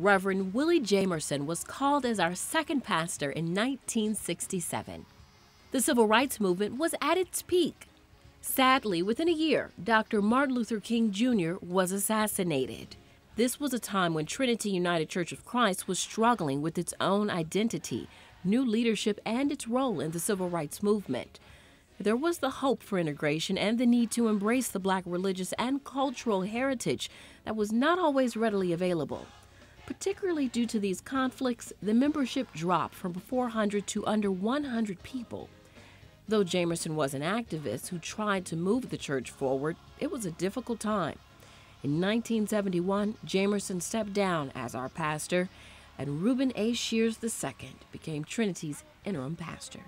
Reverend Willie Jamerson was called as our second pastor in 1967. The civil rights movement was at its peak. Sadly, within a year, Dr. Martin Luther King Jr. was assassinated. This was a time when Trinity United Church of Christ was struggling with its own identity, new leadership, and its role in the civil rights movement. There was the hope for integration and the need to embrace the black religious and cultural heritage that was not always readily available. Particularly due to these conflicts, the membership dropped from 400 to under 100 people. Though Jamerson was an activist who tried to move the church forward, it was a difficult time. In 1971, Jamerson stepped down as our pastor, and Reuben A. Sheares II became Trinity's interim pastor